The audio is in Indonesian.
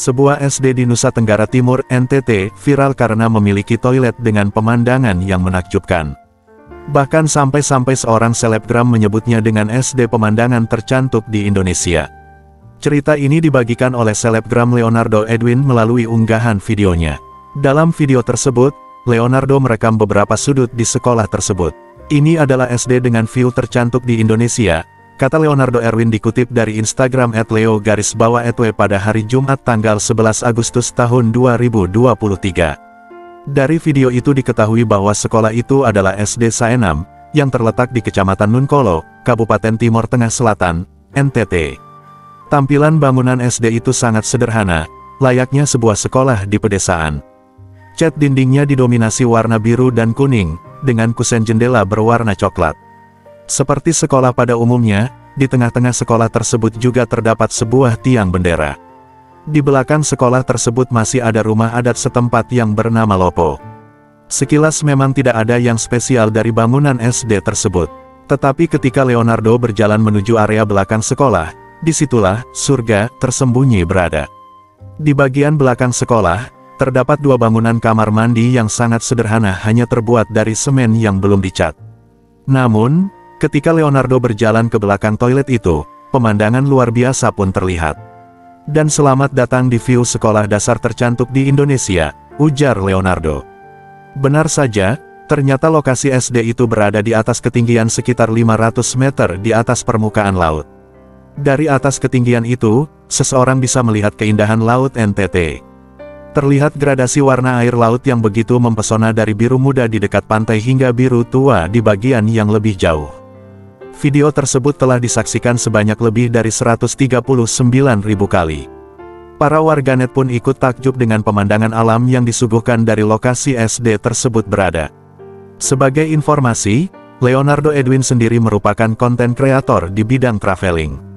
Sebuah SD di Nusa Tenggara Timur, NTT, viral karena memiliki toilet dengan pemandangan yang menakjubkan. Bahkan sampai-sampai seorang selebgram menyebutnya dengan SD pemandangan tercantik di Indonesia. Cerita ini dibagikan oleh selebgram Leonardo Edwin melalui unggahan videonya. Dalam video tersebut, Leonardo merekam beberapa sudut di sekolah tersebut. Ini adalah SD dengan view tercantik di Indonesia, Kata Leonardo Erwin dikutip dari Instagram at Leo garis bawah etwe pada hari Jumat tanggal 11 Agustus tahun 2023. Dari video itu diketahui bahwa sekolah itu adalah SD Saenam, yang terletak di Kecamatan Nunkolo, Kabupaten Timur Tengah Selatan, NTT. Tampilan bangunan SD itu sangat sederhana, layaknya sebuah sekolah di pedesaan. Cat dindingnya didominasi warna biru dan kuning, dengan kusen jendela berwarna coklat. Seperti sekolah pada umumnya, di tengah-tengah sekolah tersebut juga terdapat sebuah tiang bendera. Di belakang sekolah tersebut masih ada rumah adat setempat yang bernama Lopo. Sekilas memang tidak ada yang spesial dari bangunan SD tersebut. Tetapi ketika Leonardo berjalan menuju area belakang sekolah, di situlah surga tersembunyi berada. Di bagian belakang sekolah, terdapat dua bangunan kamar mandi yang sangat sederhana hanya terbuat dari semen yang belum dicat. Namun, Ketika Leonardo berjalan ke belakang toilet itu, pemandangan luar biasa pun terlihat. Dan selamat datang di view sekolah dasar tercantik di Indonesia, ujar Leonardo. Benar saja, ternyata lokasi SD itu berada di atas ketinggian sekitar 500 meter di atas permukaan laut. Dari atas ketinggian itu, seseorang bisa melihat keindahan laut NTT. Terlihat gradasi warna air laut yang begitu mempesona dari biru muda di dekat pantai hingga biru tua di bagian yang lebih jauh. Video tersebut telah disaksikan sebanyak lebih dari 139 ribu kali. Para warganet pun ikut takjub dengan pemandangan alam yang disuguhkan dari lokasi SD tersebut berada. Sebagai informasi, Leonardo Edwin sendiri merupakan konten kreator di bidang traveling.